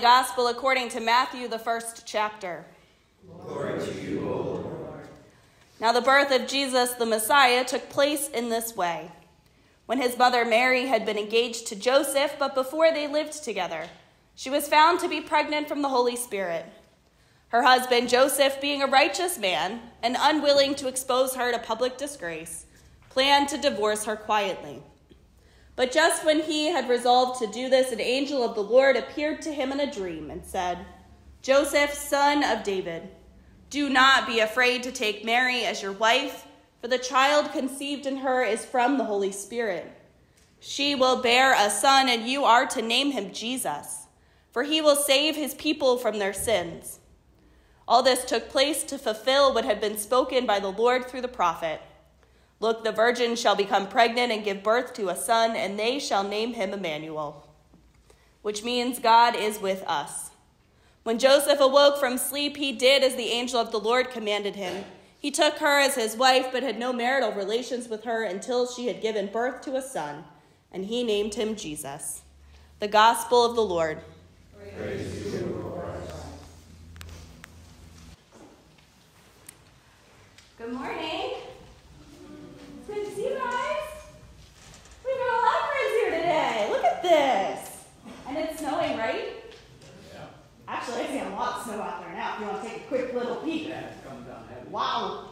Gospel according to Matthew, the first chapter. Glory to you, O Lord. Now, the birth of Jesus, the Messiah, took place in this way. When his mother Mary had been engaged to Joseph, but before they lived together, she was found to be pregnant from the Holy Spirit. Her husband, Joseph, being a righteous man and unwilling to expose her to public disgrace, planned to divorce her quietly. But just when he had resolved to do this, an angel of the Lord appeared to him in a dream and said, Joseph, son of David, do not be afraid to take Mary as your wife, for the child conceived in her is from the Holy Spirit. She will bear a son, and you are to name him Jesus, for he will save his people from their sins. All this took place to fulfill what had been spoken by the Lord through the prophet. Look, the virgin shall become pregnant and give birth to a son, and they shall name him Emmanuel, which means God is with us. When Joseph awoke from sleep, he did as the angel of the Lord commanded him. He took her as his wife, but had no marital relations with her until she had given birth to a son, and he named him Jesus. The Gospel of the Lord. Praise Good morning. Good to see you guys. We've got a lot of friends here today. Look at this. And it's snowing, right? Yeah. Actually, I see a lot of snow out there now if you want to take a quick little peek. It's coming down heavy. Wow.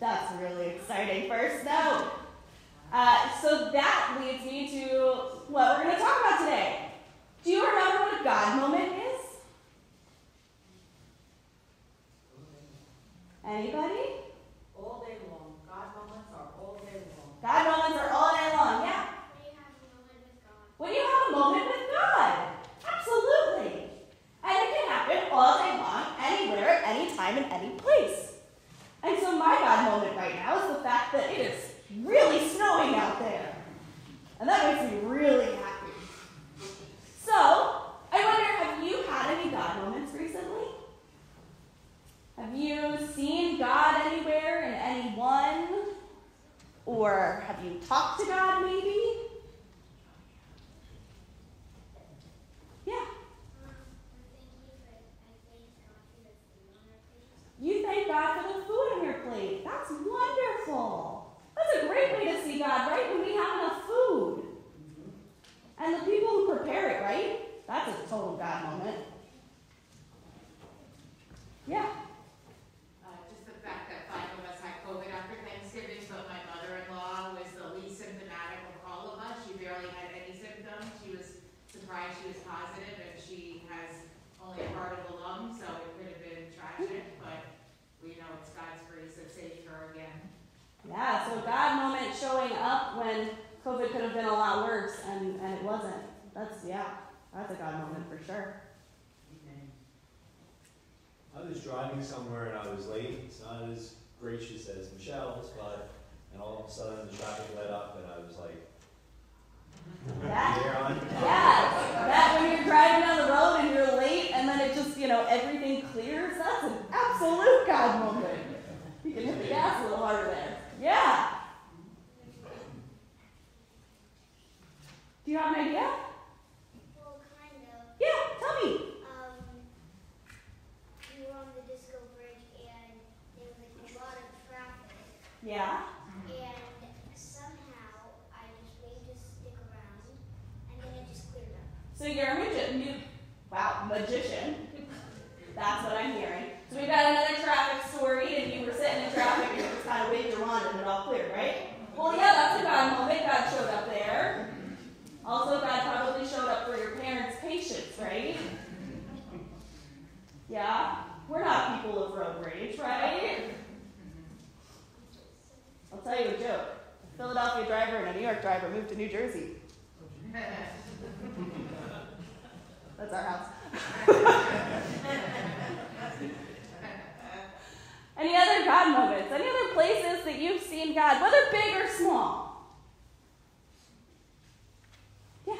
That's really exciting first note. Uh, so that leads me to what we're going to talk about today. Do you remember what a God moment is? Anybody? All day long. God moments are all day long. God moments are all day long, yeah. When you have a moment with God. Absolutely. And it can happen all day long, anywhere, anytime, in any place. And so my God moment right now is the fact that it is really snowing out there. And that makes me really happy. So, I wonder, have you had any God moments recently? Have you seen God anywhere in anyone? Or have you talked to God maybe? Yeah. You thank God for the food on your plate. That's wonderful. That's a great to see God, right? When we have enough food. And the people who prepare it, right? That's a total God moment. Yeah. Uh, just the fact that five of us had COVID after Thanksgiving, so my mother-in-law was the least symptomatic of all of us. She barely had any symptoms. She was surprised she was positive, and she has only a part of the lung, so it could have been tragic, but we know it's God's grace that saved her again. Yeah, so God moment showing up when COVID could have been a lot worse and, and it wasn't. That's, yeah, that's a God moment for sure. I was driving somewhere and I was late. It's not as gracious as Michelle's, but and all of a sudden the traffic let up and I was like, That, "Here on." yeah, that when you're driving down the road and you're late and then it just, you know, everything clears, that's an absolute God moment. You can hit the gas a little harder there. Yeah. Do you have an idea? Well, kind of. Yeah, tell me. Um, we were on the disco bridge and there was like a lot of traffic. Yeah. And somehow I just made to stick around and then it just cleared up. So you're a magician. Wow, magician. That's what I'm hearing. So we've got another traffic story, and you were sitting in traffic, and you just kind of waved your wand and it all cleared, right? Well, yeah, that's a God moment. God showed up there. Also, God probably showed up for your parents' patience, right? Yeah? We're not people of road rage, right? I'll tell you a joke. A Philadelphia driver and a New York driver moved to New Jersey. That's our house. Any other God moments? Any other places that you've seen God, whether big or small? Yeah.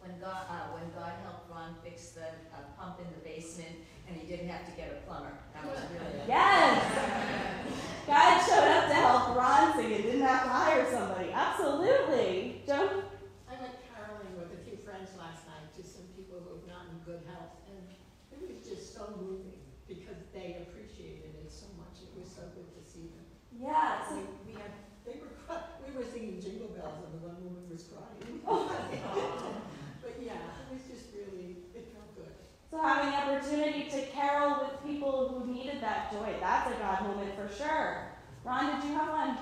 When God, uh, when God helped Ron fix the uh, pump in the basement and he didn't have to get a plumber. That was really. Yes. God showed up to help Ron sing and didn't have to hire somebody. Absolutely. Joan? I went caroling with a few friends last night to some people who have not in good health, and it was just so moving because they appreciated it so much. It was so good to see them. Yeah. We, we had, they were, we were singing jingle bells and the one woman was crying. But yeah, it was just really, it felt good. So having the opportunity to carol with people who needed that joy, that's a God moment for sure. Ron, did you have one?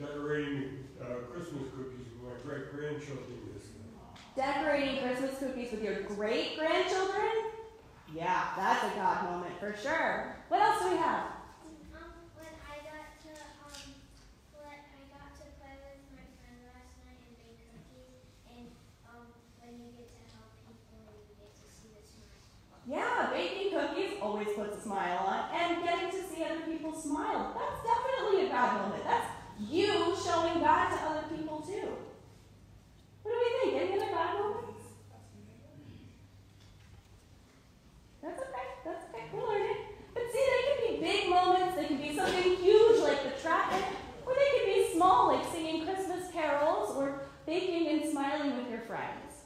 decorating uh, Christmas cookies with my great grandchildren yesterday. Decorating Christmas cookies with your great grandchildren? Yeah, that's a God moment for sure. What else do we have? Um, when I got to um, when I got to play with my friend last night and bake cookies, and um, when you get to help people, you get to see the smile. Yeah, baking cookies always puts a smile on, and getting to see other people smile. That's definitely a God moment. That's you showing God to other people too. What do we think? Any other God moments? That's okay. That's okay. We'll learn it. But see, they can be big moments. They can be something huge like the traffic, or they can be small like singing Christmas carols or baking and smiling with your friends.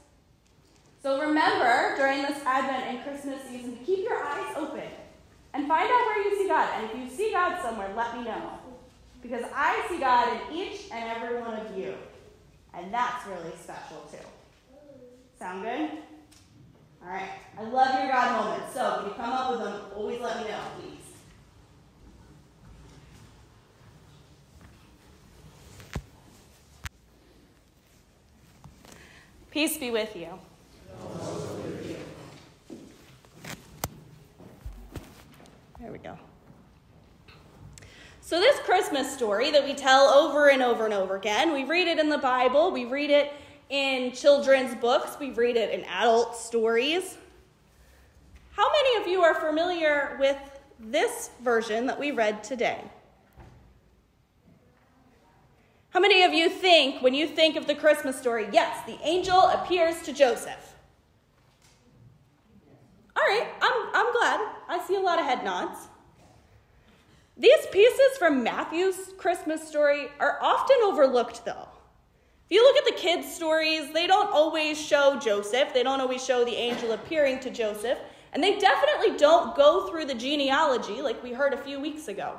So remember during this Advent and Christmas season to keep your eyes open and find out where you see God. And if you see God somewhere, let me know. Because I see in each and every one of you. And that's really special too. Sound good? All right. I love your God moments. So when you come up with them, always let me know, please. Peace be with you. There we go. So, this Christmas story that we tell over and over and over again, we read it in the Bible, we read it in children's books, we read it in adult stories. How many of you are familiar with this version that we read today? How many of you think, when you think of the Christmas story, yes, the angel appears to Joseph? All right, I'm, I'm glad. I see a lot of head nods. These pieces from Matthew's Christmas story are often overlooked, though. If you look at the kids' stories, they don't always show Joseph, they don't always show the angel appearing to Joseph, and they definitely don't go through the genealogy like we heard a few weeks ago.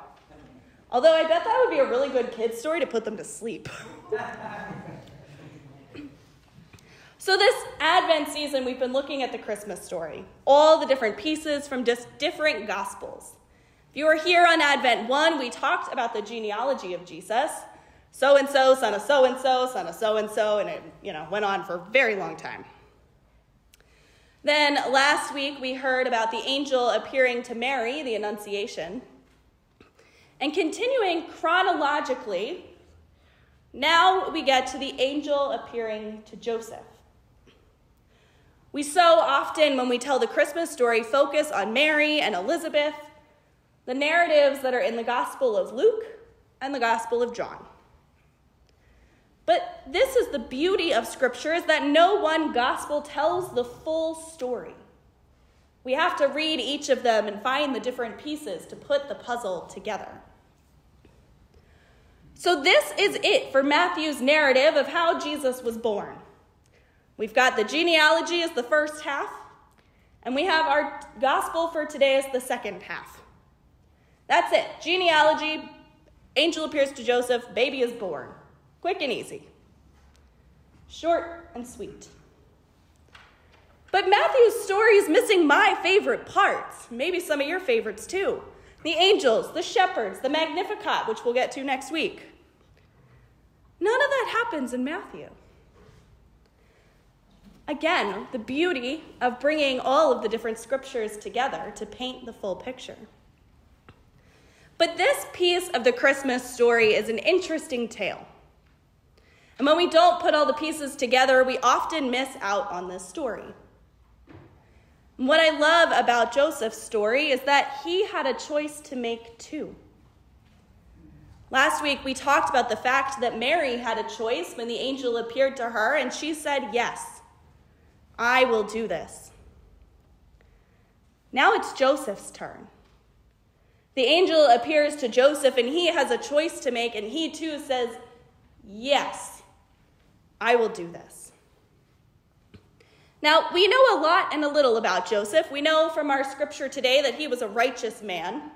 Although I bet that would be a really good kids' story to put them to sleep. so, this Advent season, we've been looking at the Christmas story, all the different pieces from just different Gospels. If you were here on Advent 1, we talked about the genealogy of Jesus. So and so, son of so and so, son of so and so, and it you know, went on for a very long time. Then last week, we heard about the angel appearing to Mary, the Annunciation. And continuing chronologically, now we get to the angel appearing to Joseph. We so often, when we tell the Christmas story, focus on Mary and Elizabeth, the narratives that are in the Gospel of Luke and the Gospel of John. But this is the beauty of Scripture is that no one gospel tells the full story. We have to read each of them and find the different pieces to put the puzzle together. So, this is it for Matthew's narrative of how Jesus was born. We've got the genealogy as the first half, and we have our gospel for today as the second half. That's it. Genealogy, angel appears to Joseph, baby is born. Quick and easy. Short and sweet. But Matthew's story is missing my favorite parts, maybe some of your favorites too. The angels, the shepherds, the Magnificat, which we'll get to next week. None of that happens in Matthew. Again, the beauty of bringing all of the different scriptures together to paint the full picture. But this piece of the Christmas story is an interesting tale. And when we don't put all the pieces together, we often miss out on this story. what I love about Joseph's story is that he had a choice to make too. Last week, we talked about the fact that Mary had a choice when the angel appeared to her, and she said, Yes, I will do this. Now it's Joseph's turn. The angel appears to Joseph, and he has a choice to make, and he too says, Yes, I will do this. Now, we know a lot and a little about Joseph. We know from our scripture today that he was a righteous man.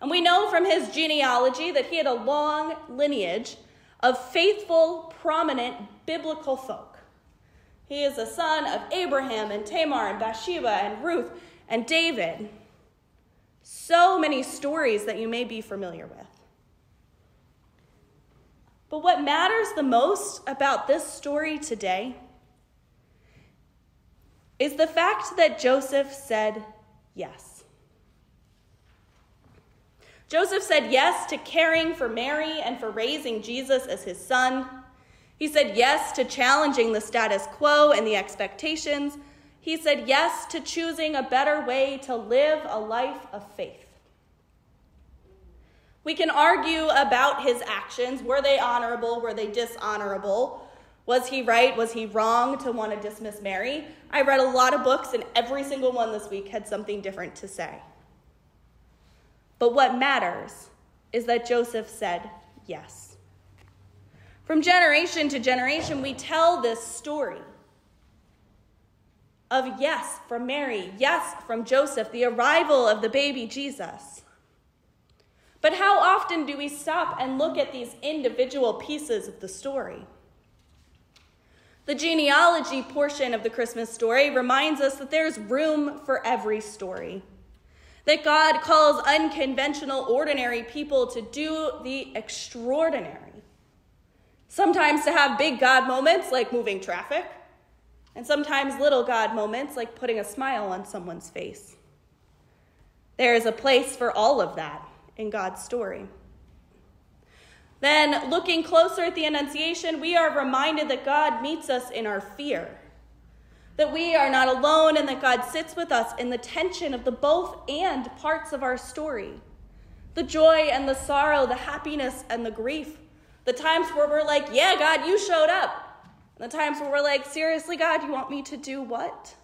And we know from his genealogy that he had a long lineage of faithful, prominent biblical folk. He is a son of Abraham and Tamar and Bathsheba and Ruth and David. So many stories that you may be familiar with. But what matters the most about this story today is the fact that Joseph said yes. Joseph said yes to caring for Mary and for raising Jesus as his son. He said yes to challenging the status quo and the expectations. He said yes to choosing a better way to live a life of faith. We can argue about his actions. Were they honorable? Were they dishonorable? Was he right? Was he wrong to want to dismiss Mary? I read a lot of books, and every single one this week had something different to say. But what matters is that Joseph said yes. From generation to generation, we tell this story of yes from Mary, yes from Joseph, the arrival of the baby Jesus. But how often do we stop and look at these individual pieces of the story? The genealogy portion of the Christmas story reminds us that there's room for every story. That God calls unconventional, ordinary people to do the extraordinary. Sometimes to have big God moments like moving traffic, and sometimes little God moments like putting a smile on someone's face. There is a place for all of that in God's story. Then, looking closer at the Annunciation, we are reminded that God meets us in our fear, that we are not alone, and that God sits with us in the tension of the both and parts of our story the joy and the sorrow, the happiness and the grief, the times where we're like, Yeah, God, you showed up, and the times where we're like, Seriously, God, you want me to do what?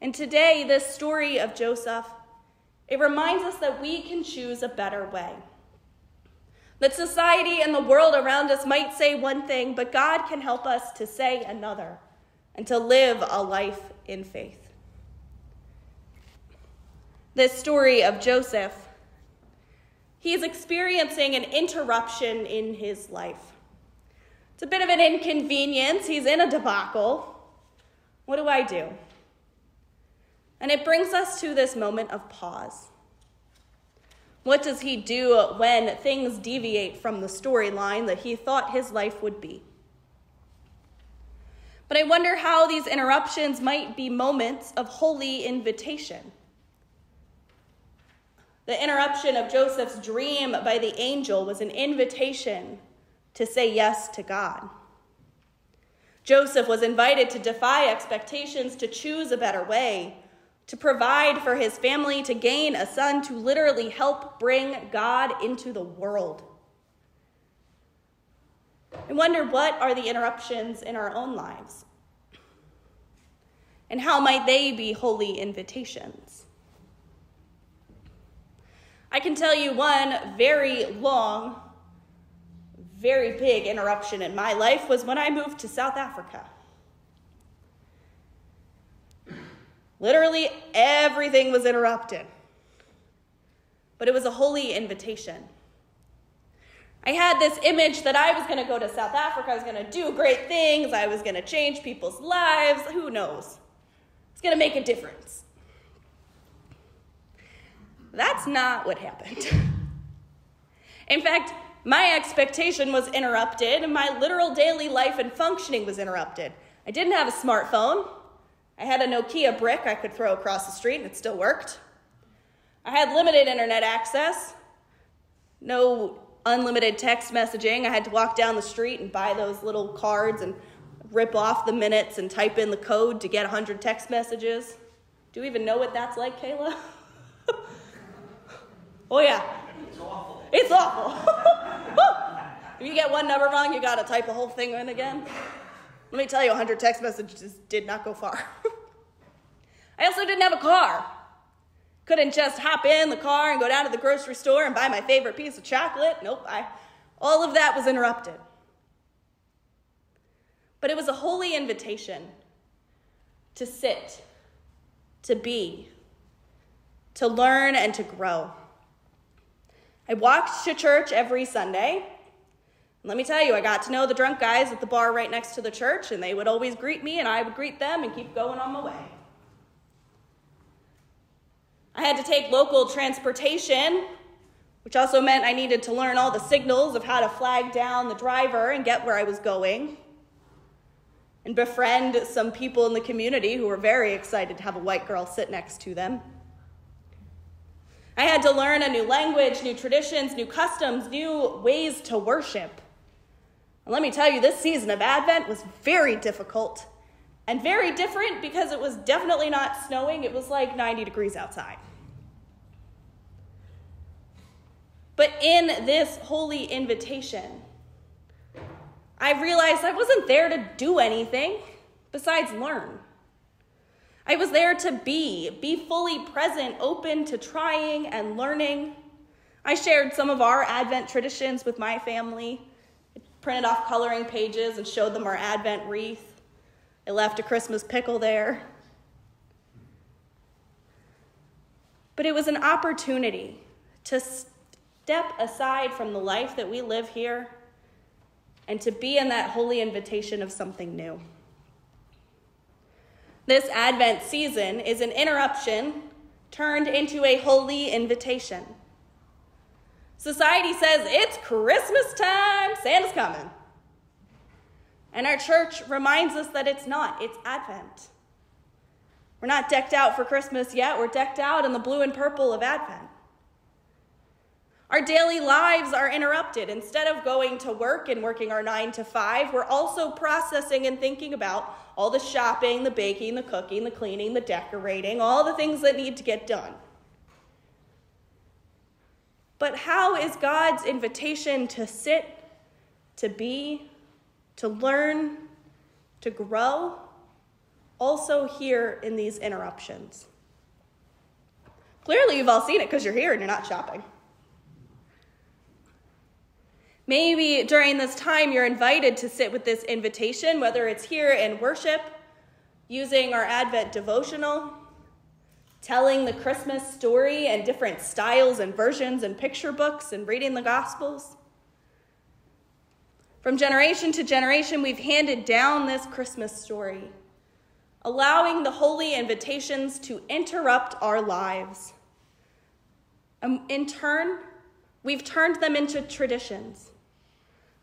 And today, this story of Joseph it reminds us that we can choose a better way. That society and the world around us might say one thing, but God can help us to say another and to live a life in faith. This story of Joseph, he is experiencing an interruption in his life. It's a bit of an inconvenience. He's in a debacle. What do I do? And it brings us to this moment of pause. What does he do when things deviate from the storyline that he thought his life would be? But I wonder how these interruptions might be moments of holy invitation. The interruption of Joseph's dream by the angel was an invitation to say yes to God. Joseph was invited to defy expectations, to choose a better way, to provide for his family, to gain a son, to literally help bring God into the world. I wonder what are the interruptions in our own lives? And how might they be holy invitations? I can tell you one very long, very big interruption in my life was when I moved to South Africa. Literally everything was interrupted. But it was a holy invitation. I had this image that I was going to go to South Africa, I was going to do great things, I was going to change people's lives, who knows? It's going to make a difference. That's not what happened. In fact, my expectation was interrupted, and my literal daily life and functioning was interrupted. I didn't have a smartphone. I had a Nokia brick I could throw across the street, and it still worked. I had limited internet access, no unlimited text messaging. I had to walk down the street and buy those little cards and rip off the minutes and type in the code to get 100 text messages. Do you even know what that's like, Kayla? oh, yeah. It's awful. It's awful. if you get one number wrong, you got to type a whole thing in again. Let me tell you, 100 text messages did not go far. I also didn't have a car. Couldn't just hop in the car and go down to the grocery store and buy my favorite piece of chocolate. Nope, I, all of that was interrupted. But it was a holy invitation to sit, to be, to learn, and to grow. I walked to church every Sunday. Let me tell you, I got to know the drunk guys at the bar right next to the church, and they would always greet me, and I would greet them and keep going on my way. I had to take local transportation, which also meant I needed to learn all the signals of how to flag down the driver and get where I was going, and befriend some people in the community who were very excited to have a white girl sit next to them. I had to learn a new language, new traditions, new customs, new ways to worship. And let me tell you, this season of Advent was very difficult and very different because it was definitely not snowing. It was like 90 degrees outside. But in this holy invitation, I realized I wasn't there to do anything besides learn. I was there to be, be fully present, open to trying and learning. I shared some of our Advent traditions with my family. I printed off coloring pages and showed them our Advent wreath. I left a Christmas pickle there. But it was an opportunity to step aside from the life that we live here and to be in that holy invitation of something new. This Advent season is an interruption turned into a holy invitation. Society says it's Christmas time, Santa's coming. And our church reminds us that it's not, it's Advent. We're not decked out for Christmas yet, we're decked out in the blue and purple of Advent. Our daily lives are interrupted. Instead of going to work and working our nine to five, we're also processing and thinking about all the shopping, the baking, the cooking, the cleaning, the decorating, all the things that need to get done. But how is God's invitation to sit, to be, to learn, to grow also here in these interruptions? Clearly, you've all seen it because you're here and you're not shopping. Maybe during this time you're invited to sit with this invitation, whether it's here in worship, using our Advent devotional, telling the Christmas story and different styles and versions and picture books, and reading the Gospels. From generation to generation, we've handed down this Christmas story, allowing the holy invitations to interrupt our lives. And in turn, we've turned them into traditions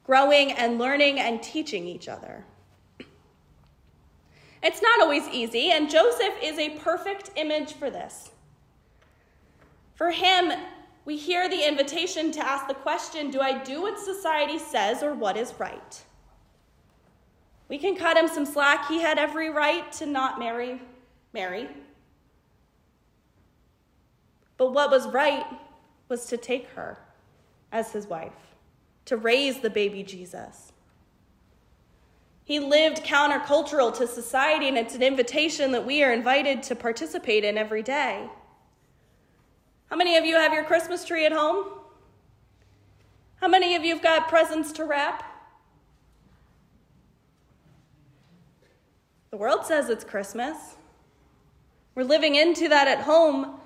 growing and learning and teaching each other. It's not always easy, and Joseph is a perfect image for this. For him, we hear the invitation to ask the question Do I do what society says or what is right? We can cut him some slack. He had every right to not marry Mary. But what was right was to take her as his wife to raise the baby Jesus. He lived countercultural to society, and it's an invitation that we are invited to participate in every day. How many of you have your Christmas tree at home? How many of you have got presents to wrap? The world says it's Christmas. We're living into that at home,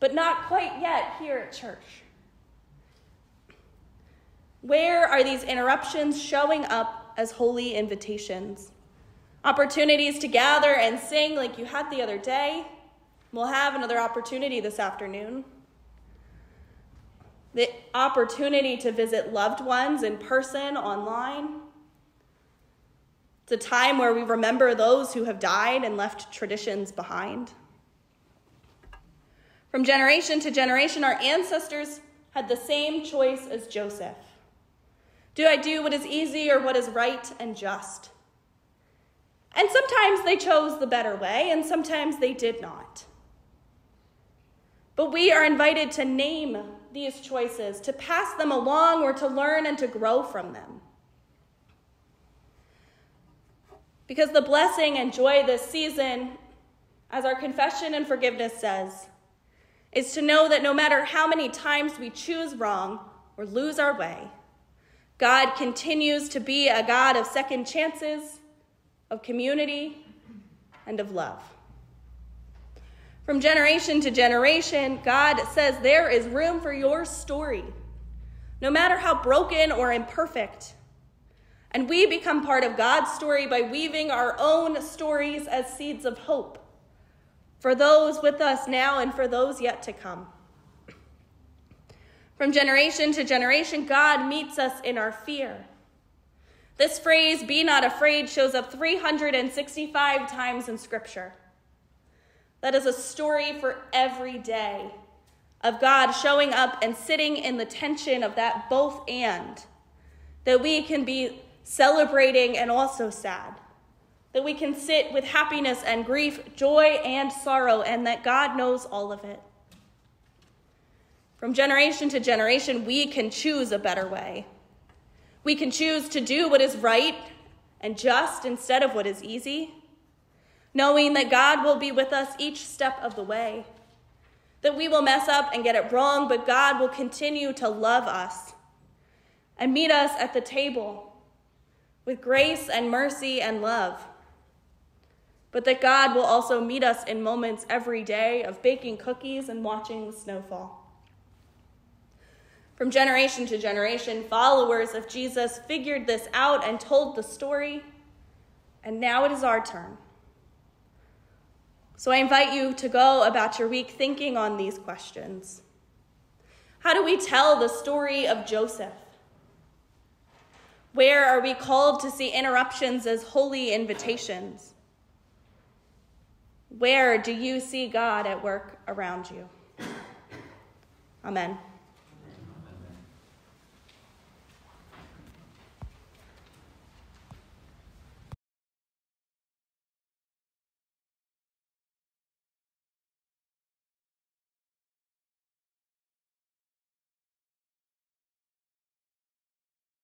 but not quite yet here at church. Where are these interruptions showing up as holy invitations? Opportunities to gather and sing like you had the other day. We'll have another opportunity this afternoon. the opportunity to visit loved ones in person, online. It's a time where we remember those who have died and left traditions behind. From generation to generation, our ancestors had the same choice as Joseph. Do I do what is easy or what is right and just? And sometimes they chose the better way, and sometimes they did not. But we are invited to name these choices, to pass them along, or to learn and to grow from them. Because the blessing and joy this season, as our confession and forgiveness says, is to know that no matter how many times we choose wrong or lose our way, God continues to be a God of second chances, of community, and of love. From generation to generation, God says there is room for your story, no matter how broken or imperfect. And we become part of God's story by weaving our own stories as seeds of hope for those with us now and for those yet to come. From generation to generation, God meets us in our fear. This phrase, be not afraid, shows up 365 times in Scripture. That is a story for every day of God showing up and sitting in the tension of that both and, that we can be celebrating and also sad, that we can sit with happiness and grief, joy and sorrow, and that God knows all of it. From generation to generation, we can choose a better way. We can choose to do what is right and just instead of what is easy, knowing that God will be with us each step of the way, that we will mess up and get it wrong, but God will continue to love us and meet us at the table with grace and mercy and love. But that God will also meet us in moments every day of baking cookies and watching the snowfall. From generation to generation, followers of Jesus figured this out and told the story, and now it is our turn. So I invite you to go about your week thinking on these questions. How do we tell the story of Joseph? Where are we called to see interruptions as holy invitations? Where do you see God at work around you? Amen.